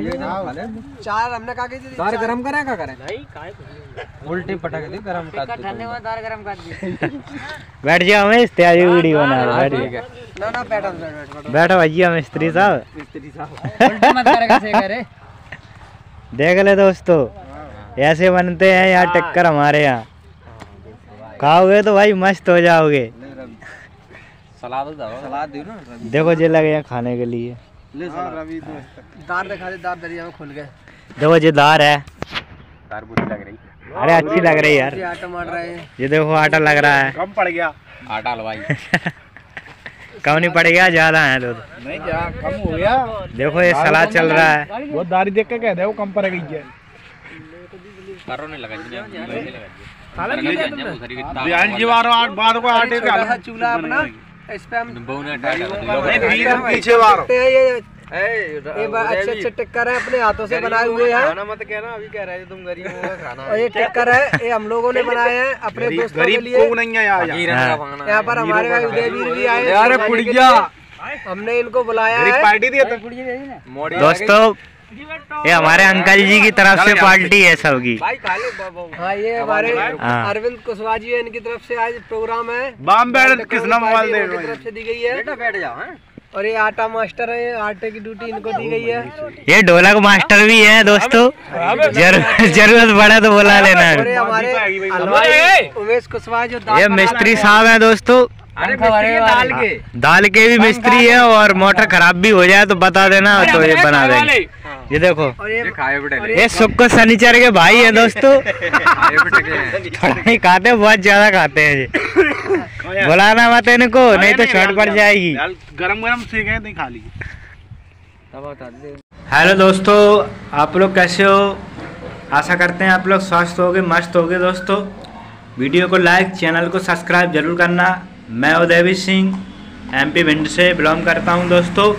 चार हमने कहा कि दार गरम करें क्या करें? नहीं काहे उल्टी पटक दी गरम कर दे ठंडे में दार गरम कर दी। बैठ जाओ मिस्त्री आज वीडियो बना रहे बैठ ठीक है। ना ना बैठा बैठ बैठ बैठो भैया मिस्त्री साहब। मिस्त्री साहब। उल्टी मत करेगा से करे देख ले दोस्तों ऐसे बनते हैं यहाँ टक्कर हमारे यहाँ। खाओगे तो भाई मस्त हो जाओगे। सलाद दो सलाद दो ना देखो जे लगे हैं खाने के लिए। ले सलाद दार दिखा दे दार दरिया में खुल गए। देखो ये दार है। दार बुरी लग रही। अरे अच्छी लग रही है यार। आटा मार रहे हैं। ये देखो आटा लग रहा है। कम पड़ गया। आटा हलवाई। कम नहीं पड़ गया ज़्यादा है दूध। नहीं जा कम हो गया। देखो ये सलाद चल रहा है। वो दारी देख के कह दे वो कम पड़ गई है। करो नहीं लगा जीवार आठ बार को आटे का चूल्हा अपना। इस पे हम पीछे हैं ये ये अच्छे अच्छे टिक्कर है अपने हाथों से बनाए हुए हैं। खाना मत कहना अभी कह रहे थे तुम गरीब हो खाना। और ये टिक्कर है ये हम लोगों ने बनाए हैं अपने दोस्तों के लिए। नहीं है। यहाँ। पर हमारे भाई उदयवीर भी आए यार। हमने इनको बुलाया है। पार्टी दी दोस्तों ये हमारे अंकल जी की तरफ़ से पार्टी है सबकी हाँ ये हमारे हाँ। अरविंद कुशवाहा जी इनकी तरफ़ से आज प्रोग्राम है बाम बैठ किसना मोबाइल दे तरफ़ से दी गई है बैठ जाओ और ये आटा मास्टर है आटे की ड्यूटी इनको दी गई है ये ढोलक मास्टर भी है दोस्तों ज़रूरत पड़े तो बुला लेना हमारे उमेश कुशवाहा जो ये मिस्त्री साहब है दोस्तों अरे दाल के। दाल के भी मिस्त्री है और मोटर खराब भी हो जाए तो बता देना तो ये बना देंगे। ये देखो। ये खाए बेटे ये शुक्र शनिचर के भाई है दोस्तों। थोड़ा ही खाते हैं बहुत ज़्यादा खाते हैं ये बुलाना मत इनको नहीं तो शॉर्ट पड़ जाएगी। गरम गरम सेके नहीं खा ली। हेलो दोस्तों आप लोग कैसे हो? आशा करते हैं आप लोग स्वस्थ होगे मस्त होगे दोस्तों। वीडियो को लाइक चैनल को सब्सक्राइब ज़रूर करना। मैं उदयवीर सिंह एमपी भिंड से बिलोंग करता हूँ दोस्तों।